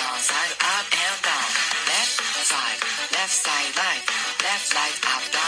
down, side, up and down. Left, side, left side, right, left, right, up, down.